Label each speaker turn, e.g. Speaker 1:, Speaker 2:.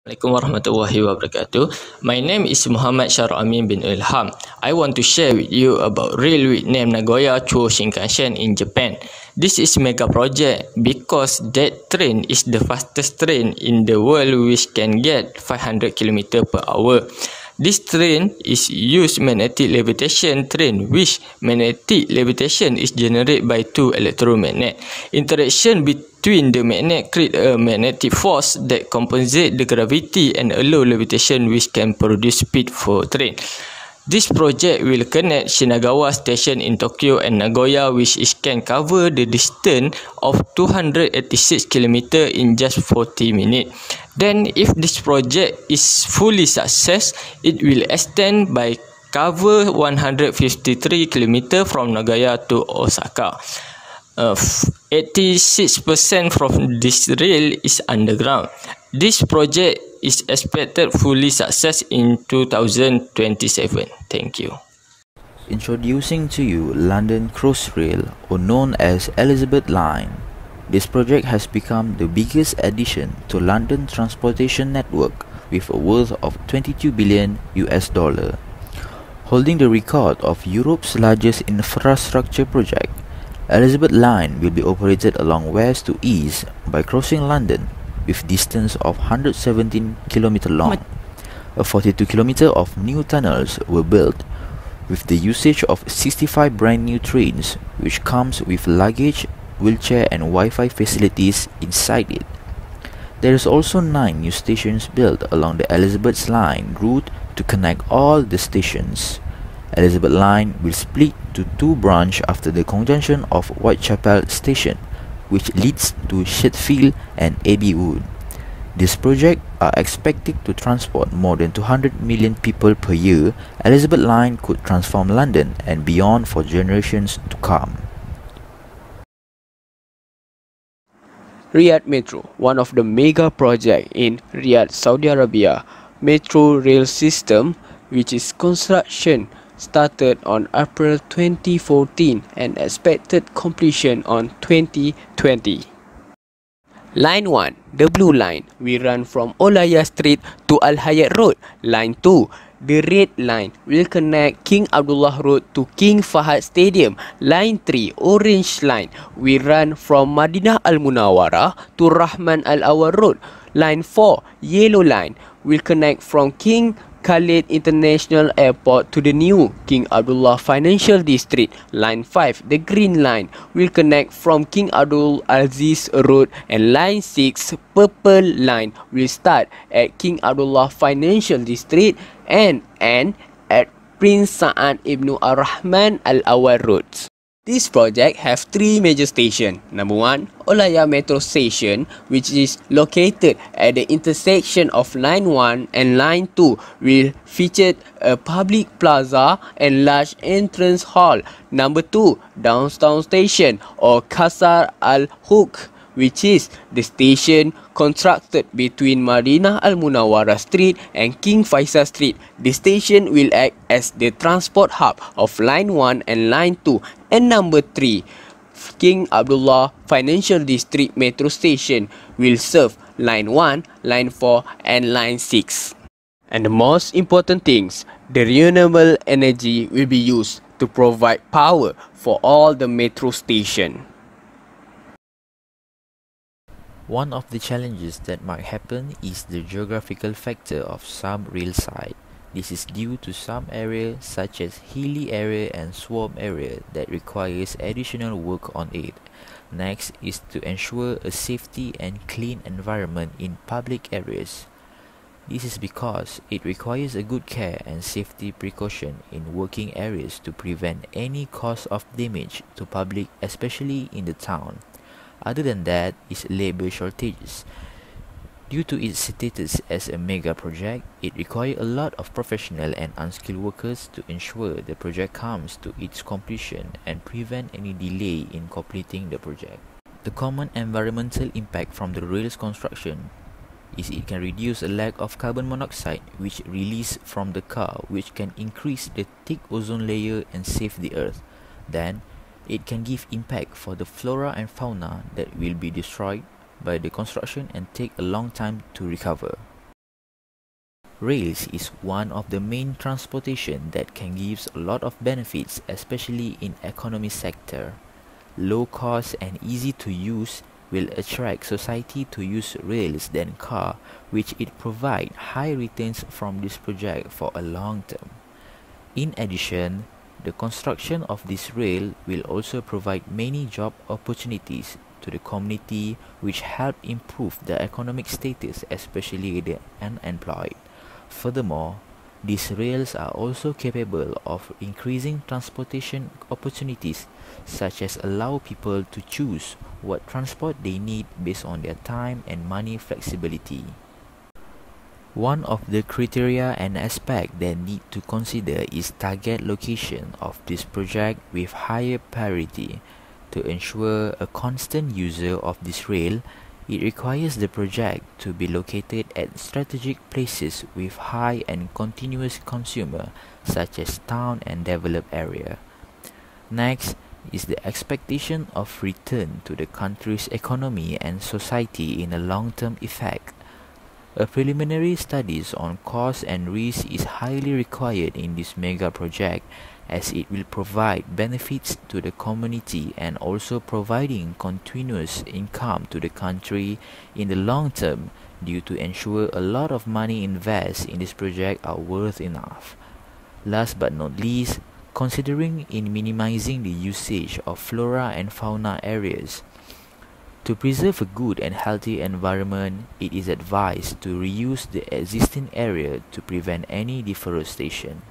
Speaker 1: Assalamualaikum warahmatullahi wabarakatuh. My name is Muhammad Syarul Amin bin Ilham. I want to share with you about railway named Nagoya Chuo Shinkansen in Japan. This is mega project because that train is the fastest train in the world which can get 500 km per hour. This train is used magnetic levitation train which magnetic levitation is generated by two electromagnet. Interaction between the magnet create a magnetic force that compensate the gravity and allow levitation which can produce speed for train. This project will connect Shinagawa Station in Tokyo and Nagoya which is can cover the distance of 286 km in just 40 minutes. Then if this project is fully success, it will extend by cover 153 km from Nagoya to Osaka. Uh, 86% from this rail is underground. This project is expected fully success in 2027. Thank you.
Speaker 2: Introducing to you London Crossrail, or known as Elizabeth Line. This project has become the biggest addition to London transportation network with a worth of 22 billion US dollar. Holding the record of Europe's largest infrastructure project, Elizabeth Line will be operated along west to east by crossing London with distance of 117 km long. A 42 km of new tunnels were built with the usage of 65 brand new trains which comes with luggage, wheelchair and Wi-Fi facilities inside it. There is also 9 new stations built along the Elizabeth line route to connect all the stations. Elizabeth line will split to two branch after the conjunction of Whitechapel station which leads to Shenfield and Abbey Wood. This project are expected to transport more than 200 million people per year. Elizabeth Line could transform London and beyond for generations to come.
Speaker 3: Riyadh Metro, one of the mega projects in Riyadh, Saudi Arabia, metro rail system which is construction started on April 2014 and expected completion on 2020. Line 1, the blue line, we run from Olaya Street to Al Hayat Road. Line 2, the red line, will connect King Abdullah Road to King Fahad Stadium. Line 3, orange line, we run from Madinah Al Munawara to Rahman Al Awar Road. Line 4, yellow line, will connect from King Khalid International Airport to the new King Abdullah Financial District. Line 5, the green line, will connect from King Abdul Aziz Road and line 6, purple line, will start at King Abdullah Financial District and end at Prince Saad Ibn Ar-Rahman Al-Awar Roads. This project have three major stations. Number one, Olaya Metro Station, which is located at the intersection of Line 1 and Line 2, will feature a public plaza and large entrance hall. Number two, Downtown Station or Kasar Al Hook which is the station constructed between Madinah Al Munawwarah Street and King Faisal Street. The station will act as the transport hub of Line 1 and Line 2. And number 3, King Abdullah Financial District Metro Station will serve Line 1, Line 4 and Line 6. And the most important things, the renewable energy will be used to provide power for all the metro station.
Speaker 2: One of the challenges that might happen is the geographical factor of some rail site. This is due to some areas such as hilly area and swamp area that requires additional work on it. Next is to ensure a safety and clean environment in public areas. This is because it requires a good care and safety precaution in working areas to prevent any cause of damage to public especially in the town. Other than that is labor shortages. Due to its status as a mega project, it requires a lot of professional and unskilled workers to ensure the project comes to its completion and prevent any delay in completing the project. The common environmental impact from the rail's construction is it can reduce a lack of carbon monoxide which released from the car which can increase the thick ozone layer and save the earth. Then it can give impact for the flora and fauna that will be destroyed by the construction and take a long time to recover. Rails is one of the main transportation that can give a lot of benefits especially in economy sector. Low cost and easy to use will attract society to use rails than car which it provide high returns from this project for a long term. In addition, the construction of this rail will also provide many job opportunities to the community which help improve the economic status especially the unemployed. Furthermore, these rails are also capable of increasing transportation opportunities such as allow people to choose what transport they need based on their time and money flexibility. One of the criteria and aspect that need to consider is target location of this project with higher parity. To ensure a constant user of this rail, it requires the project to be located at strategic places with high and continuous consumer such as town and developed area. Next is the expectation of return to the country's economy and society in a long-term effect. A preliminary studies on cost and risk is highly required in this mega project as it will provide benefits to the community and also providing continuous income to the country in the long term due to ensure a lot of money invest in this project are worth enough. Last but not least, considering in minimizing the usage of flora and fauna areas, to preserve a good and healthy environment, it is advised to reuse the existing area to prevent any deforestation.